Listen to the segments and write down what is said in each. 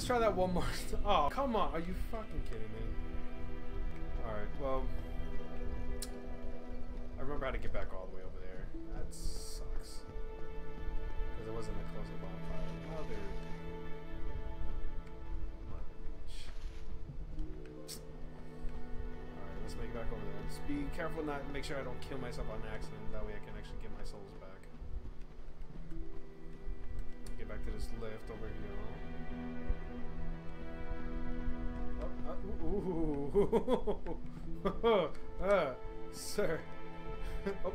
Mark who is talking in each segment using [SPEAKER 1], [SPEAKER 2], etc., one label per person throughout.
[SPEAKER 1] Let's try that one more. Oh, come on. Are you fucking kidding me? Alright, well. I remember how to get back all the way over there. That sucks. Because it wasn't a close bonfire. Oh, there. Alright, let's make it back over there. Just be careful not to make sure I don't kill myself on accident. That way I can actually get my souls back. Get back to this lift over here. Uh, ooh, uh, sir.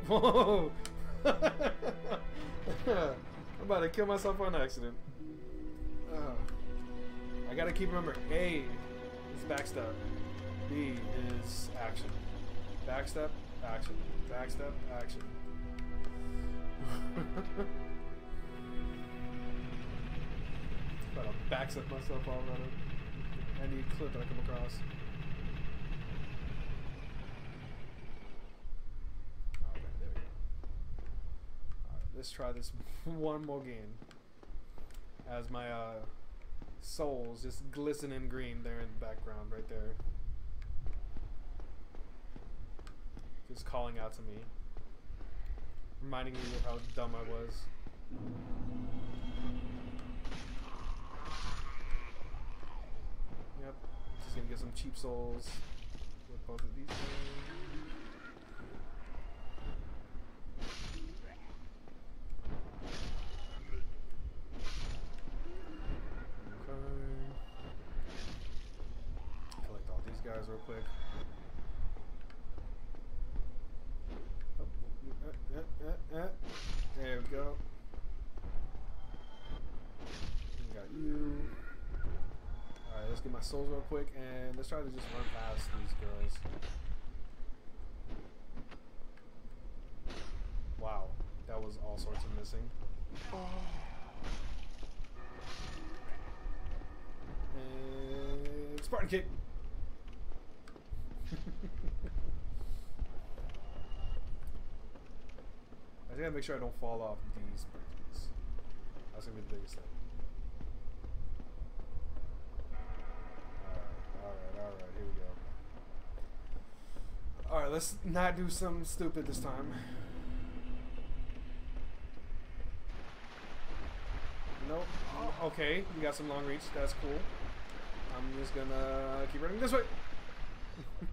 [SPEAKER 1] Whoa! I'm about to kill myself on accident. Uh, I gotta keep remembering. A is backstep. B is action. Backstep, action. Backstep, action. about to backstep myself already. Any clip that I come across. Okay, there we go. Alright, let's try this one more game. As my uh, souls just glistening green there in the background, right there. Just calling out to me. Reminding me of how dumb I was. Yep. Just gonna get some cheap souls with both of these things. Okay. Collect all these guys real quick. Oh, uh, uh, uh, uh. There we go. We got you. Alright, let's get my souls real quick and let's try to just run past these girls. Wow, that was all sorts of missing. And Spartan kick. I gotta make sure I don't fall off these bridges. That's gonna be the biggest thing. Alright, alright, alright, here we go. Alright, let's not do something stupid this time. Nope. Oh, okay, we got some long reach. That's cool. I'm just gonna keep running this way. Give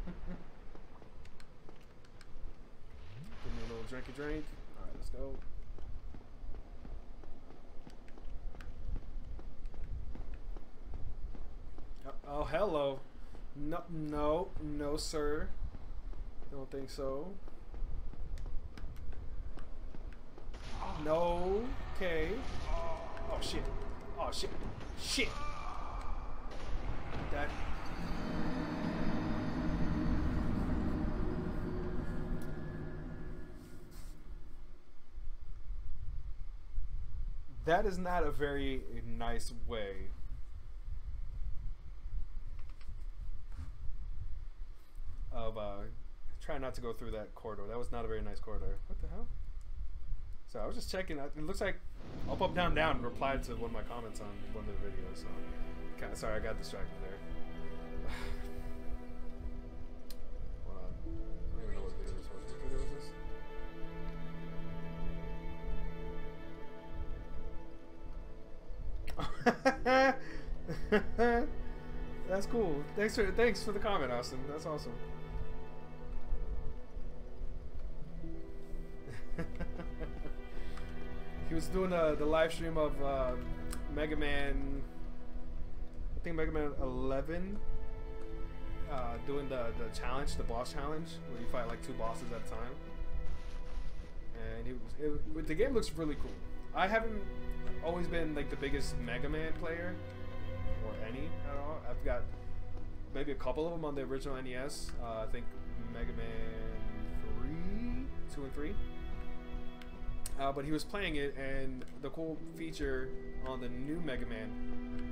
[SPEAKER 1] me a little drinky drink. Alright, let's go. Oh, oh, hello. No, no, no, sir. Don't think so. No. Okay. Oh shit. Oh shit. Shit. That. That is not a very nice way of uh, trying not to go through that corridor. That was not a very nice corridor. What the hell? So I was just checking. It looks like up, up, down, down replied to one of my comments on one of the videos. So, kind of sorry I got distracted there. I don't even know what video this was. Video was this? That's cool. Thanks for thanks for the comment, Austin. That's awesome. He was doing uh, the live stream of uh, Mega Man. I think Mega Man 11. Uh, doing the the challenge, the boss challenge, where you fight like two bosses at a time. And it was, it, the game looks really cool. I haven't always been like the biggest Mega Man player, or any at all. I've got maybe a couple of them on the original NES. Uh, I think Mega Man 3, 2 and 3. Uh, but he was playing it, and the cool feature on the new Mega Man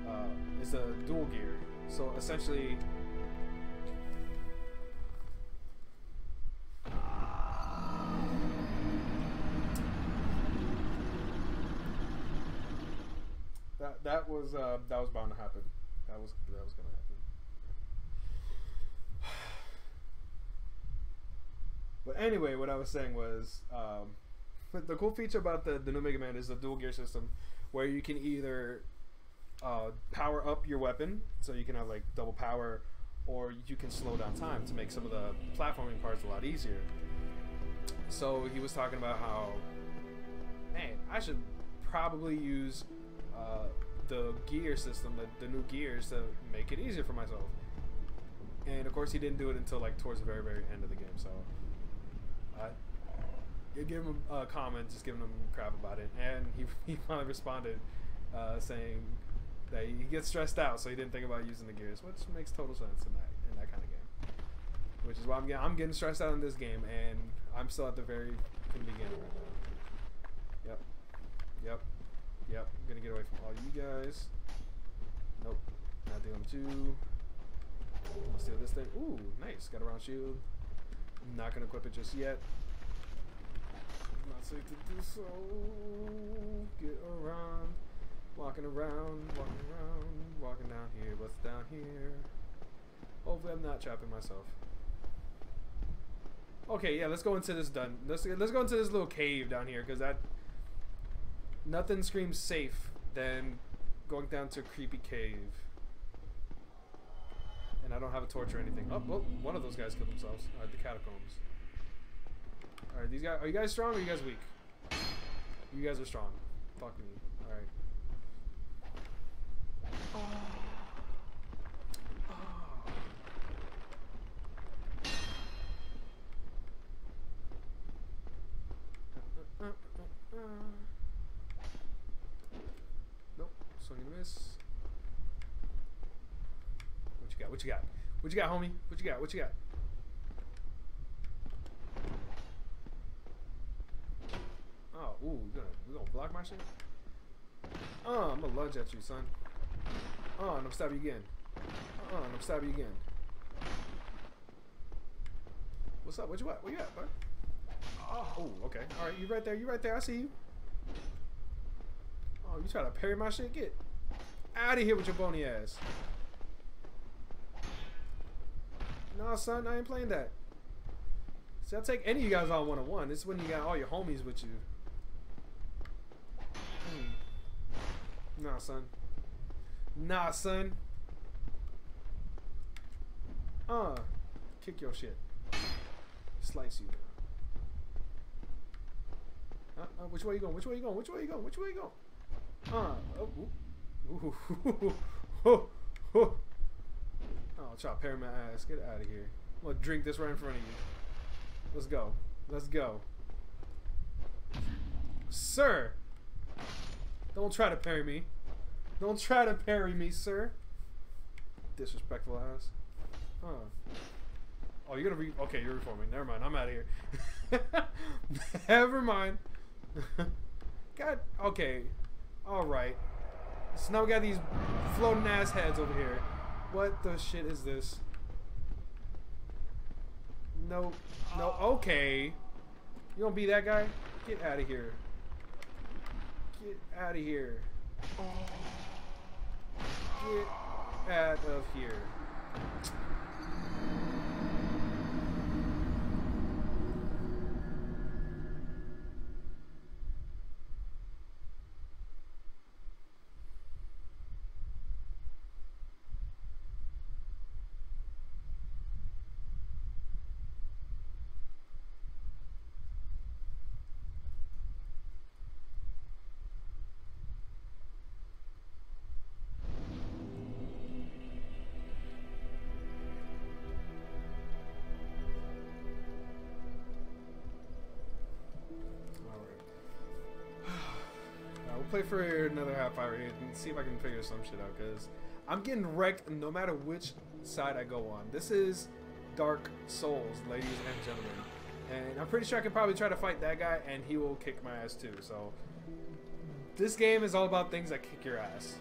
[SPEAKER 1] uh, is a dual gear. So essentially, that that was uh, that was bound to happen. that was that was gonna happen. But anyway, what I was saying was, um, the cool feature about the, the new Mega Man is the dual gear system, where you can either uh, power up your weapon, so you can have like double power, or you can slow down time to make some of the platforming parts a lot easier. So he was talking about how, man, I should probably use uh, the gear system, the, the new gears, to make it easier for myself. And of course, he didn't do it until like towards the very, very end of the game. So I gave him a comment, just giving him crap about it, and he he finally responded, uh, saying that he gets stressed out, so he didn't think about using the gears, which makes total sense in that in that kind of game. Which is why I'm getting I'm getting stressed out in this game, and I'm still at the very beginning right now. Yep, yep, yep. I'm gonna get away from all you guys. Nope, not dealing with you. Let's steal this thing. Ooh, nice. Got a round shield. I'm not gonna equip it just yet. Not safe to do so. Get around. Walking around, walking around, walking down here. What's down here? Hopefully I'm not trapping myself. Okay, yeah, let's go into this done. Let's let's go into this little cave down here because that nothing screams safe than going down to a creepy cave. And I don't have a torch or anything. Oh, well, one of those guys killed themselves. Alright, the catacombs. Alright, these guys are you guys strong or you guys weak? You guys are strong. Fuck me. Uh, uh. Nope. Swing miss. What you got? What you got? What you got, homie? What you got? What you got? Oh, ooh, you gonna, you gonna block my shit? Uh, oh, I'm gonna lunge at you, son. Uh, oh, and I'm stab you again. Uh, oh, and I'm stab you again. What's up? What you at? Where you at, bud? Oh, okay. All right, you right there. You right there. I see you. Oh, you try to parry my shit? Get out of here with your bony ass. No, son, I ain't playing that. See, I'll take any of you guys on one-on-one. This is when you got all your homies with you. Nah, son. Nah, son. Uh, kick your shit. Slice you. Uh, uh, which way you going? Which way you going? Which way you going? Which way you going? Uh, oh, ooh. Ooh, oh, to parry my ass. Get out of here. I'm gonna drink this right in front of you. Let's go. Let's go. Sir! Don't try to parry me. Don't try to parry me, sir. Disrespectful ass. Huh. Oh, you're gonna be Okay, you're reforming. Never mind. I'm out of here. Never mind. God. Okay. Alright. So now we got these floating ass heads over here. What the shit is this? No. No. Okay. You gonna be that guy? Get out of here. Get out of here. Get out of here. Play for another half hour here and see if I can figure some shit out because I'm getting wrecked no matter which side I go on. This is Dark Souls, ladies and gentlemen. And I'm pretty sure I can probably try to fight that guy and he will kick my ass too. So this game is all about things that kick your ass.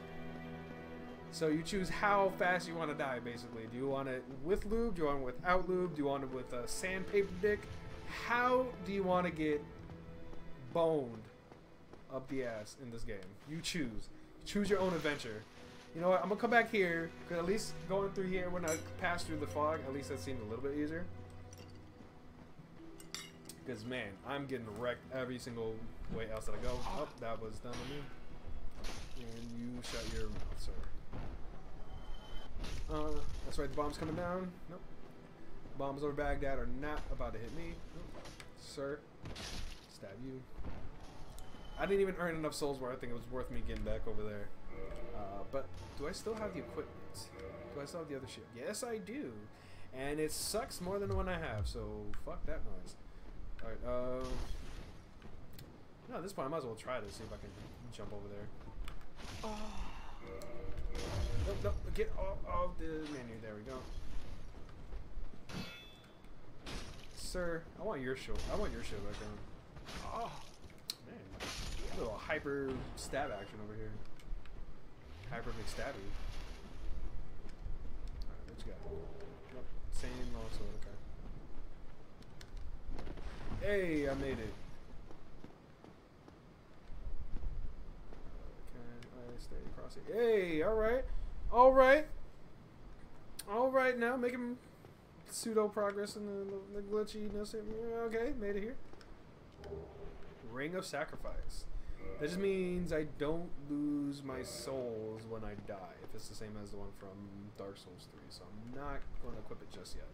[SPEAKER 1] So you choose how fast you want to die, basically. Do you want it with lube? Do you want it without lube? Do you want it with a sandpaper dick? How do you want to get boned up the ass in this game. You choose. Choose your own adventure. You know what? I'm gonna come back here because at least going through here when I pass through the fog, at least that seemed a little bit easier. Because man, I'm getting wrecked every single way else that I go. Oh, that was done to me. And you shut your mouth, sir. Uh, that's right. The bomb's coming down. Nope. Bombs over Baghdad are not about to hit me. Nope. Sir, stab you. I didn't even earn enough souls where I think it was worth me getting back over there. Uh, but do I still have the equipment? Do I still have the other shit? Yes, I do. And it sucks more than the one I have, so fuck that noise. Alright, uh... No, at this point I might as well try to see if I can jump over there. Oh. No, no, get off, off the menu. There we go. Sir, I want your shield. I want your shield back on. Oh, little hyper stab action over here. Hyper McStabby. Alright, what you got? Nope. Same also, okay. Hey, I made it. Can I stay across it? Hey, alright. Alright. Alright now, making pseudo progress in the, the glitchiness. Okay, made it here. Ring of Sacrifice. That just means I don't lose my souls when I die, if it's the same as the one from Dark Souls 3. So I'm not going to equip it just yet.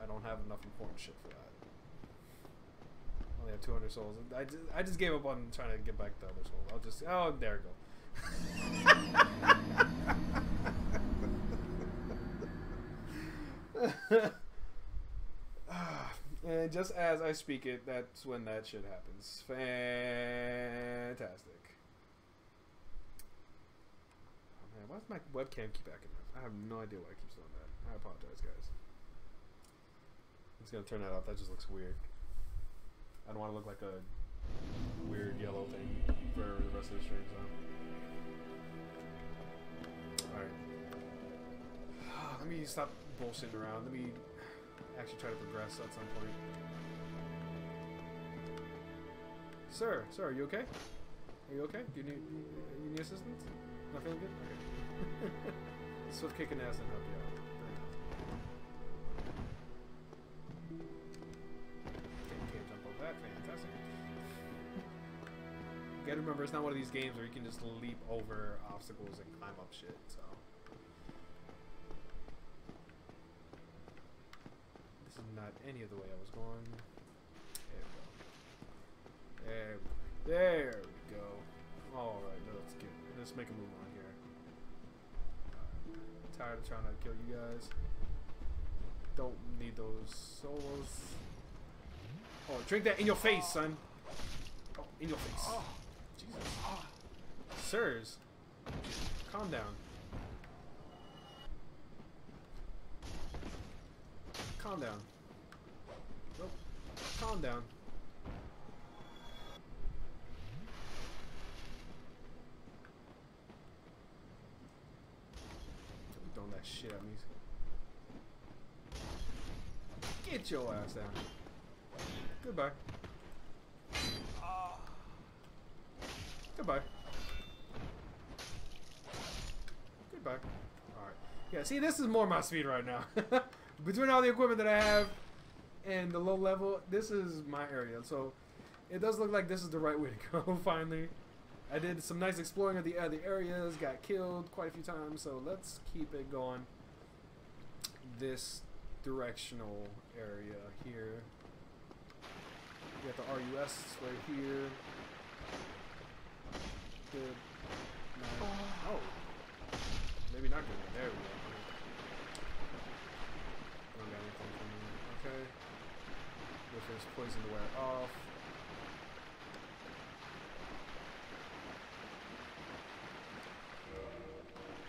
[SPEAKER 1] I don't have enough important shit for that. I only have 200 souls. I just, I just gave up on trying to get back the other soul. I'll just... Oh, there we go. And just as I speak it, that's when that shit happens. Fantastic. Oh man, why does my webcam keep acting up? I have no idea why it keeps doing that. I apologize, guys. I'm just gonna turn that off. That just looks weird. I don't want to look like a weird yellow thing for the rest of the stream, so. Alright. Let me stop bullshitting around. Let me actually try to progress at some point. Sir, sir, are you okay? Are you okay? Do you need, you need assistance? Not feeling good? Okay. Swift kicking ass and help you out. You gotta remember, it's not one of these games where you can just leap over obstacles and climb up shit, so. Not any of the way I was going. There we go. There, there we go. All right, let's get let's make a move on here. Right. Tired of trying to kill you guys. Don't need those solos. Oh, drink that in your face, son. Oh, in your face. Jesus. Sirs, calm down. Calm down. Calm down. Throwing that shit at me. Get your ass down. Goodbye. Goodbye. Goodbye. Alright. Yeah, see, this is more my speed right now. Between all the equipment that I have, and the low level, this is my area. So it does look like this is the right way to go, finally. I did some nice exploring of the other areas, got killed quite a few times, so let's keep it going this directional area here. We got the RUS right here. Good. Oh. oh. Maybe not good. There we go. Don't got anything for me. Okay with his poison to wear off.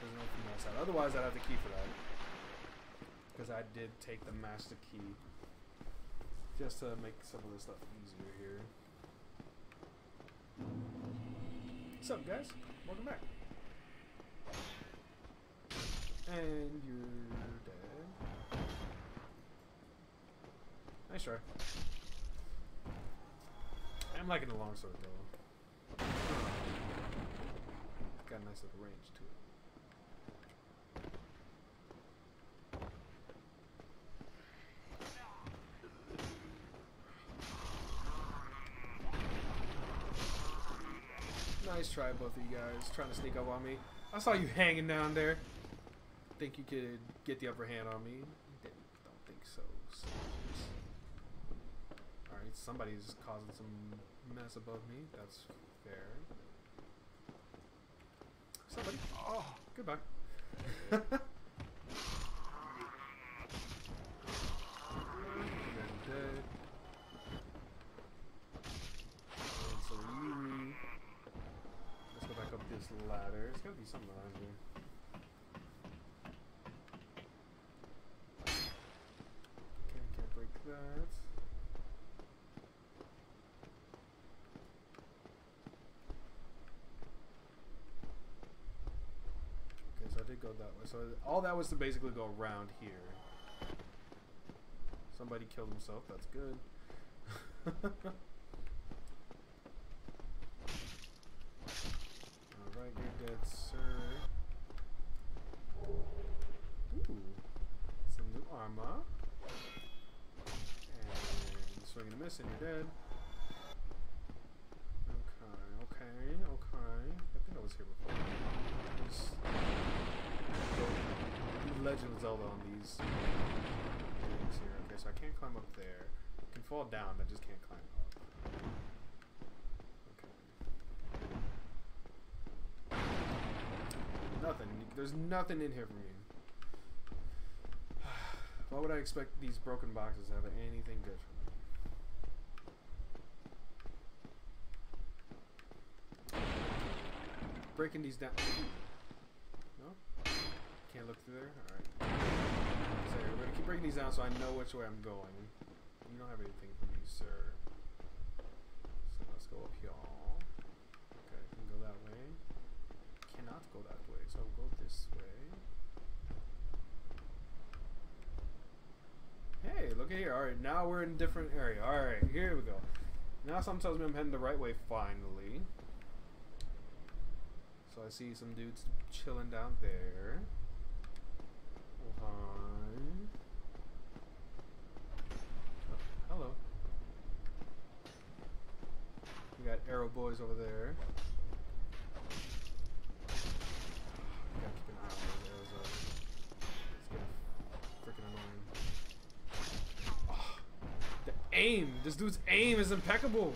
[SPEAKER 1] There's no from that. Otherwise, I'd have the key for that. Because I did take the master key. Just to make some of this stuff easier here. What's up, guys? Welcome back. And you're Nice try. I'm liking the longsword though. It's got a nice little range to it. Nice try, both of you guys, trying to sneak up on me. I saw you hanging down there. Think you could get the upper hand on me? Didn't, don't think so. so. Somebody's causing some mess above me. That's fair. Somebody. Oh, goodbye. dead. And so you. Let's go back up this ladder. There's gotta be something around here. Okay, can't break that. Okay, so I did go that way. So all that was to basically go around here. Somebody killed himself. That's good. Alright, you're dead, sir. Ooh. Some new armor. And swing and a miss, and you're dead. Okay, okay, okay. I think I was here before. Legend of Zelda on these things here. Okay, so I can't climb up there. I can fall down, I just can't climb up. Okay. Nothing. There's nothing in here for me. Why would I expect these broken boxes to have anything good for me? Breaking these down. Can't look through there? Alright. So we're gonna keep breaking these down so I know which way I'm going. You don't have anything for me, sir. So let's go up here. Okay, I can go that way. Cannot go that way, so I'll go this way. Hey, look at here. Alright, now we're in a different area. Alright, here we go. Now something tells me I'm heading the right way finally. So I see some dudes chilling down there. Oh. Oh, hello. We got arrow boys over there. On aim! This dude's aim is impeccable!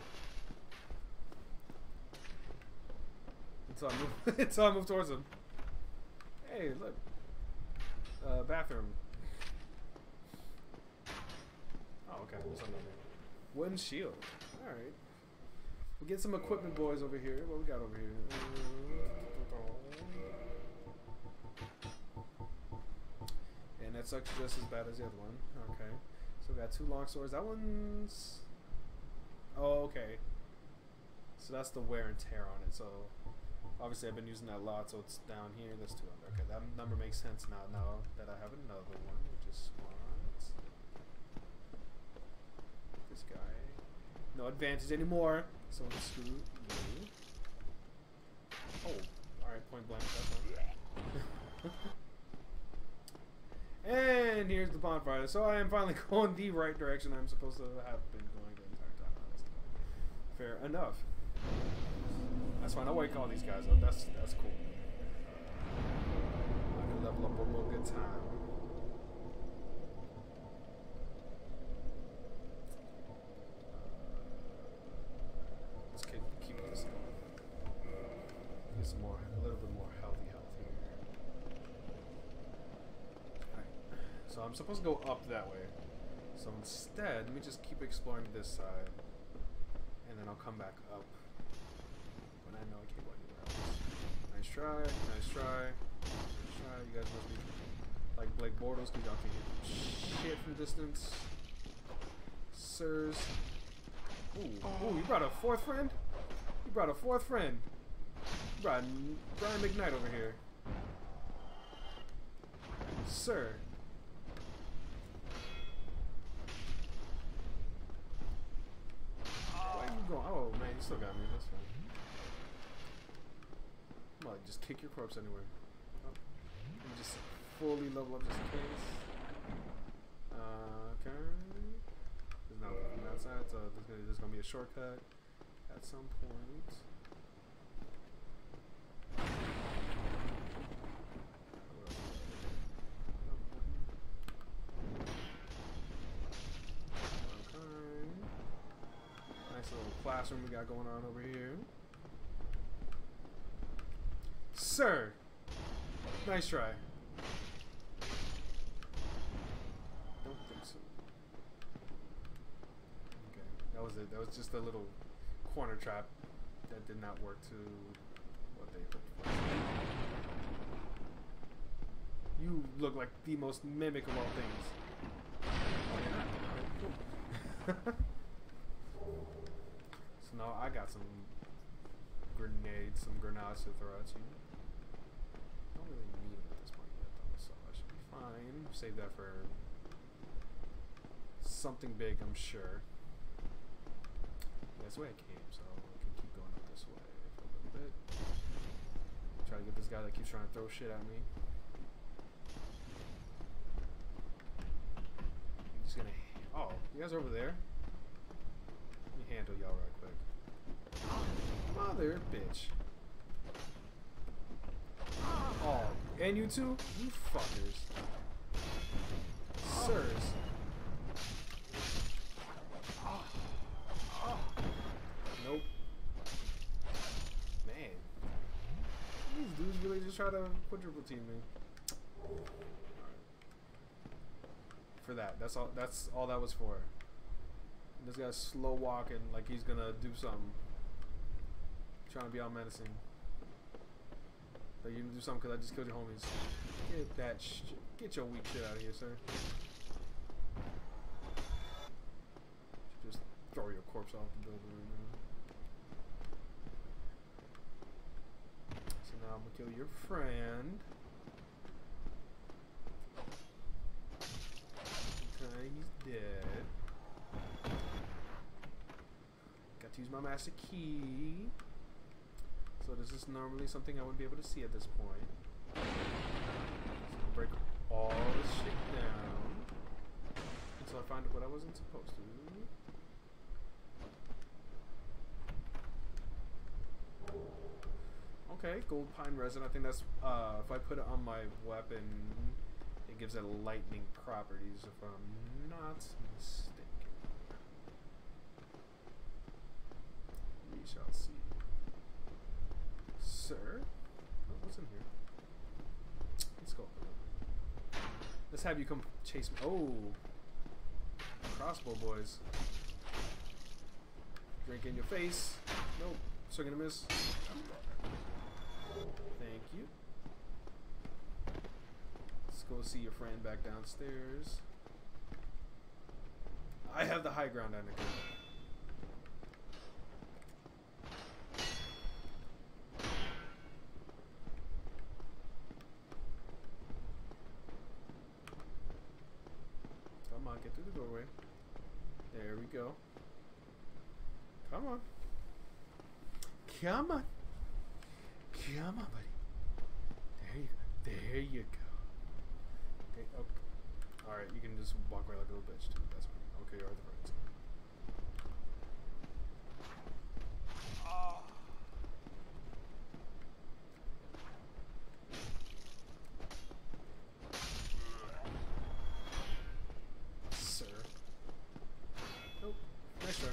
[SPEAKER 1] Until I move, until I move towards him. Hey, look. Uh, bathroom. Oh, okay. There's. Wooden shield. Alright. We get some equipment boys over here. What we got over here? And that sucks just as bad as the other one. Okay. So we got two long swords. That one's... Oh, okay. So that's the wear and tear on it. So obviously I've been using that a lot, so it's down here. That's 200. Okay, that number makes sense now. Now that I have another one, which is smart. This guy, no advantage anymore. So screw you. Oh, all right, point blank. And here's the bonfire. So I am finally going the right direction I'm supposed to have been going the entire time. Fair enough. That's fine. I'll wake all these guys up. That's that's cool. I can level up one more good time. Uh, let's keep, keep this going. Get some more, a little bit more healthy health here. Alright. So I'm supposed to go up that way. So instead, let me just keep exploring this side. And then I'll come back up I know I can't go anywhere else. Nice try, nice try. Nice try. You guys must be like Blake Bortles because y'all can hit shit from distance. Sirs. Ooh, ooh, you brought a fourth friend? You brought a fourth friend. You brought Brian McKnight over here. Sir. Why are you going? Oh man, you still got me. That's fine. Come on, just kick your corpse anywhere. Oh. And just fully level up this case. Uh, okay. There's not nothing outside, so there's gonna, there's gonna be a shortcut at some point. Okay. Nice little classroom we got going on over here. Sir! Nice try. Don't think so. Okay, that was it. That was just a little corner trap that did not work to what they hoped for. You look like the most mimic of all things. Oh, you're not. Alright, cool. so now I got some grenades, some grenades to throw at you. Don't really need them at this point yet, though, so I should be Save that for something big, I'm sure. That's the way I came, so I can keep going up this way for a little bit. Try to get this guy that keeps trying to throw shit at me. I'm just gonna. Oh, you guys are over there? Let me handle y'all right quick. Mother bitch. Oh, and you too? You fuckers. Sirs. Nope. Man. These dudes really just try to quadruple team me. For that. That's all that's all that was for. This guy's slow walking like he's gonna do something. Trying to be all menacing. Like you do something because I just killed your homies. Get that get your weak shit out of here, sir. Just throw your corpse off the building right now. So now I'm gonna kill your friend. Okay, he's dead. Got to use my master key. So this is normally something I wouldn't be able to see at this point. So I'll break all this shit down until I find what I wasn't supposed to. Okay, gold pine resin. I think that's uh, if I put it on my weapon, it gives it lightning properties. If I'm not mistaken, we shall see. Sir, oh, what's in here? Let's go. Let's have you come chase me. Oh, crossbow boys. Drink in your face. Nope. Still gonna miss. Thank you. Let's go see your friend back downstairs. I have the high ground, Anakin. Come on, get through the doorway. There we go. Come on. Come on. Come on, buddy. There you go. There you go. Okay, okay. Alright, you can just walk away like a little bitch too. That's fine. Okay, you're the friends. Sir. Oh, nope. Nice try.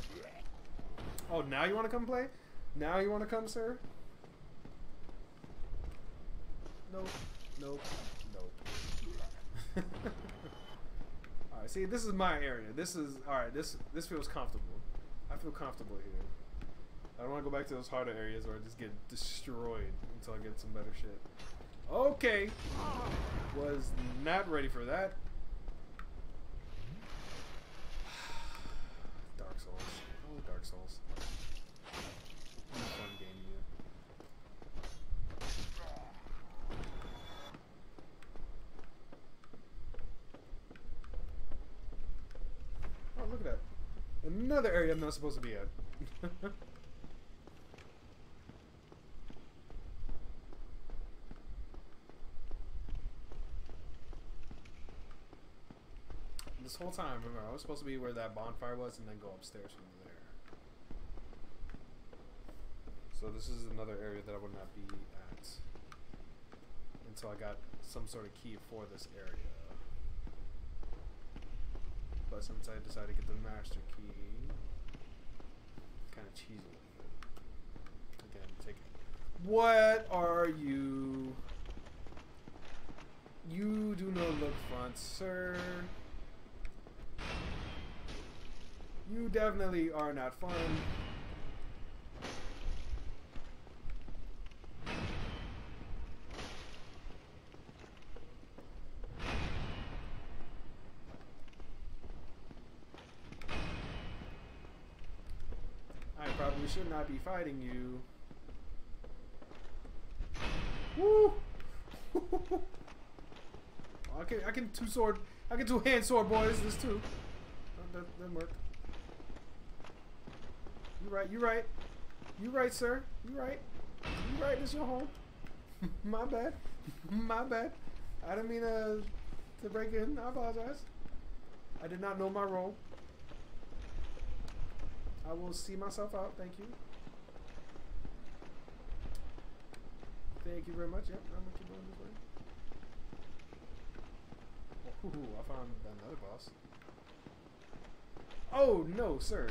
[SPEAKER 1] Oh, now you want to come play? Now you want to come, sir? Nope. Nope. Nope. alright, see, this is my area. This is alright. This this feels comfortable. I feel comfortable here. I don't want to go back to those harder areas where I just get destroyed until I get some better shit. Okay. Was not ready for that. Dark Souls. Oh, Dark Souls. What a fun game, you. Oh, look at that. Another area I'm not supposed to be at. this whole time, remember, I was supposed to be where that bonfire was and then go upstairs from there. So this is another area that I would not be at until I got some sort of key for this area. But since I decided to get the master key, Again, take. What are you? You do not look fun, sir. You definitely are not fun. I probably should not be fighting you. Woo! I can I can two sword I can two hand sword boys this too. That, that, that work. You right, you right. You right, sir. You right. You right, this your home. My bad. My bad. I didn't mean to, to break in. I apologize. I did not know my role. I will see myself out. Thank you. Thank you very much. Yep, I'm gonna keep going this way. Ooh, I found another boss. Oh no, sir.